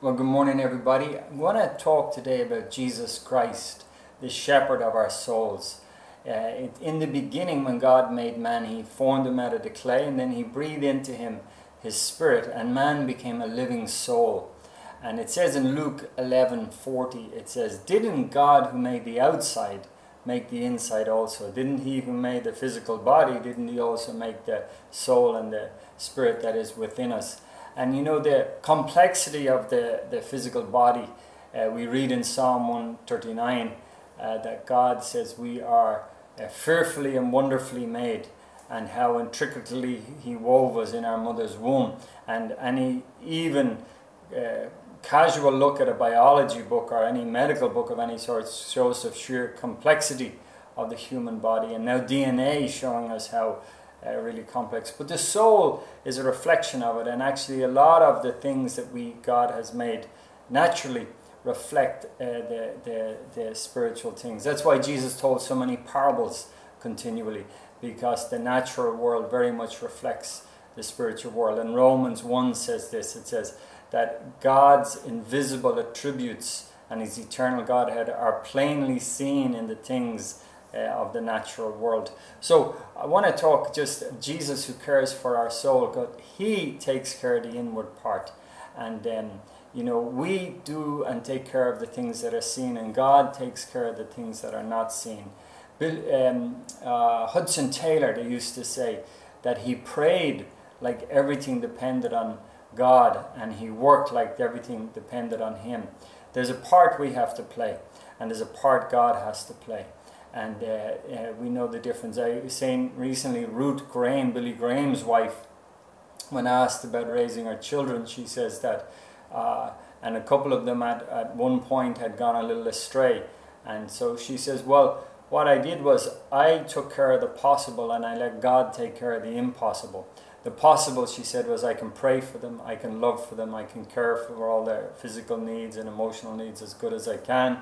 Well, good morning, everybody. I'm going to talk today about Jesus Christ, the shepherd of our souls. Uh, in the beginning, when God made man, he formed him out of the clay and then he breathed into him his spirit, and man became a living soul. And it says in Luke 11 40, it says, Didn't God who made the outside make the inside also? Didn't he who made the physical body, didn't he also make the soul and the spirit that is within us? And you know, the complexity of the, the physical body, uh, we read in Psalm 139 uh, that God says we are uh, fearfully and wonderfully made, and how intricately He wove us in our mother's womb. And any even uh, casual look at a biology book or any medical book of any sort shows the sheer complexity of the human body. And now DNA showing us how uh, really complex. But the soul is a reflection of it, and actually, a lot of the things that we God has made naturally reflect uh, the, the, the spiritual things. That's why Jesus told so many parables continually, because the natural world very much reflects the spiritual world. And Romans 1 says this it says that God's invisible attributes and his eternal Godhead are plainly seen in the things uh, of the natural world. So I want to talk just Jesus who cares for our soul. God, he takes care of the inward part. And um, you know, we do and take care of the things that are seen, and God takes care of the things that are not seen. Bill, um, uh, Hudson Taylor, they used to say that he prayed like everything depended on God, and he worked like everything depended on him. There's a part we have to play, and there's a part God has to play and uh, we know the difference. I was saying recently, Ruth Graham, Billy Graham's wife, when asked about raising her children, she says that, uh, and a couple of them at, at one point had gone a little astray. And so she says, Well, what I did was I took care of the possible and I let God take care of the impossible. The possible, she said, was I can pray for them, I can love for them, I can care for all their physical needs and emotional needs as good as I can.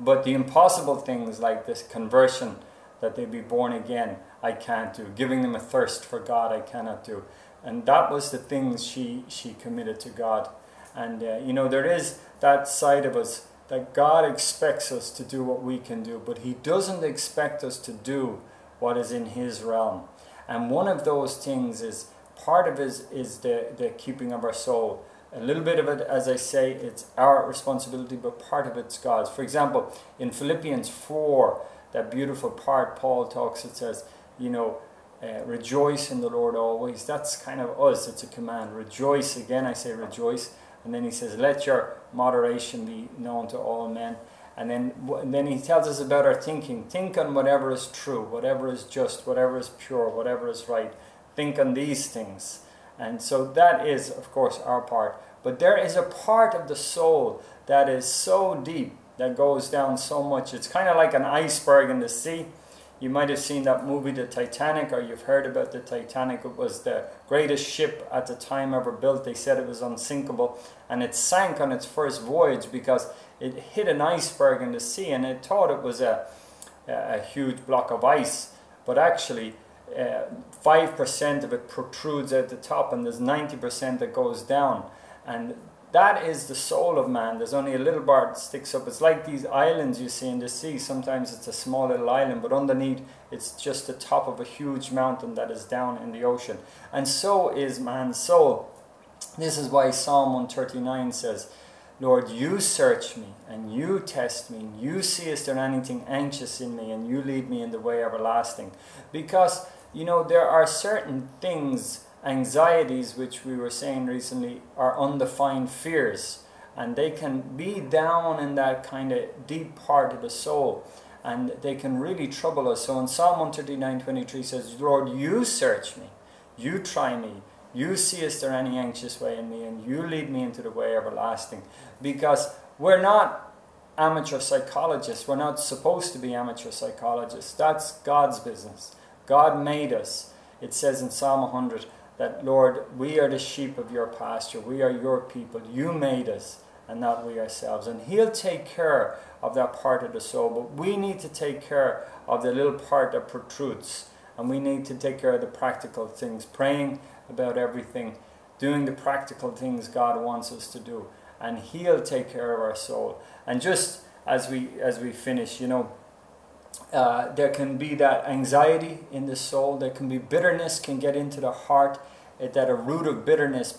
But the impossible things like this conversion, that they be born again, I can't do. Giving them a thirst for God, I cannot do. And that was the things she, she committed to God. And, uh, you know, there is that side of us that God expects us to do what we can do, but He doesn't expect us to do what is in His realm. And one of those things is part of is, is the, the keeping of our soul. A little bit of it, as I say, it's our responsibility, but part of it's God's. For example, in Philippians 4, that beautiful part, Paul talks, it says, you know, uh, rejoice in the Lord always. That's kind of us, it's a command. Rejoice, again, I say rejoice. And then he says, let your moderation be known to all men. And then, and then he tells us about our thinking. Think on whatever is true, whatever is just, whatever is pure, whatever is right. Think on these things. And so that is, of course, our part. But there is a part of the soul that is so deep, that goes down so much. It's kind of like an iceberg in the sea. You might have seen that movie, The Titanic, or you've heard about the Titanic. It was the greatest ship at the time ever built. They said it was unsinkable. And it sank on its first voyage because it hit an iceberg in the sea and it thought it was a, a huge block of ice. But actually, Uh, 5% of it protrudes at the top and there's 90% that goes down. And that is the soul of man. There's only a little part that sticks up. It's like these islands you see in the sea. Sometimes it's a small little island, but underneath it's just the top of a huge mountain that is down in the ocean. And so is man's soul. This is why Psalm 139 says, Lord, you search me and you test me and you see is there anything anxious in me and you lead me in the way everlasting. Because, you know, there are certain things, anxieties, which we were saying recently, are undefined fears. And they can be down in that kind of deep part of the soul. And they can really trouble us. So in Psalm 139 23 says, Lord, you search me, you try me, you see is there any anxious way in me, and you lead me into the way everlasting. Because we're not amateur psychologists. We're not supposed to be amateur psychologists. That's God's business. God made us. It says in Psalm 100 that, Lord, we are the sheep of your pasture. We are your people. You made us and not we ourselves. And He'll take care of that part of the soul. But we need to take care of the little part that protrudes. And we need to take care of the practical things, praying about everything, doing the practical things God wants us to do. and He'll take care of our soul. And just as we as we finish, you know, uh, there can be that anxiety in the soul. There can be bitterness can get into the heart. That a root of bitterness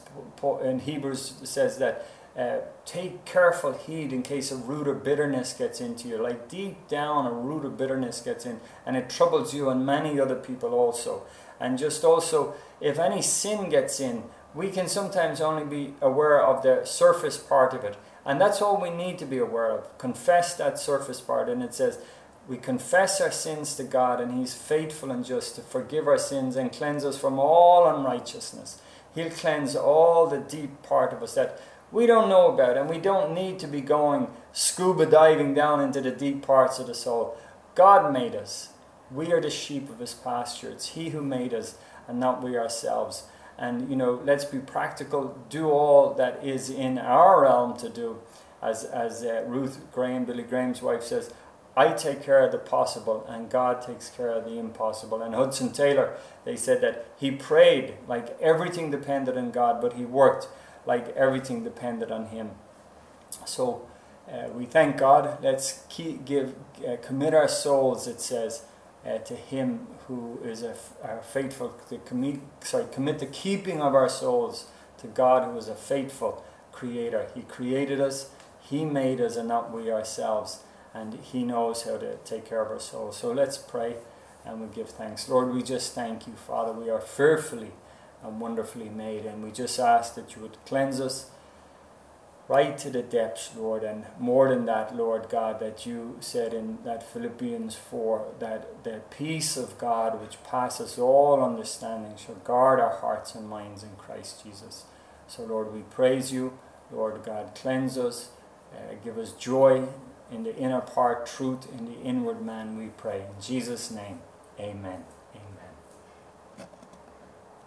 in Hebrews says that uh, take careful heed in case a root of bitterness gets into you. Like deep down, a root of bitterness gets in, and it troubles you and many other people also. And just also, if any sin gets in, we can sometimes only be aware of the surface part of it. And that's all we need to be aware of. Confess that surface part. And it says, we confess our sins to God, and He's faithful and just to forgive our sins and cleanse us from all unrighteousness. He'll cleanse all the deep part of us that we don't know about, and we don't need to be going scuba diving down into the deep parts of the soul. God made us. We are the sheep of His pasture. It's He who made us, and not we ourselves. And you know, let's be practical. Do all that is in our realm to do, as as uh, Ruth Graham, Billy Graham's wife, says. I take care of the possible and God takes care of the impossible. And Hudson Taylor, they said that he prayed like everything depended on God, but he worked like everything depended on him. So uh, we thank God. Let's keep, give, uh, commit our souls, it says, uh, to Him who is a, a faithful, to commit, sorry, commit the keeping of our souls to God who is a faithful creator. He created us, He made us, and not we ourselves and He knows how to take care of our souls. So let's pray and we give thanks. Lord, we just thank you, Father. We are fearfully and wonderfully made, and we just ask that you would cleanse us right to the depths, Lord, and more than that, Lord God, that you said in that Philippians 4 that the peace of God, which passes all understanding, shall guard our hearts and minds in Christ Jesus. So, Lord, we praise you. Lord God, cleanse us, uh, give us joy in the inner part, truth in the inward man, we pray. In Jesus' name, amen.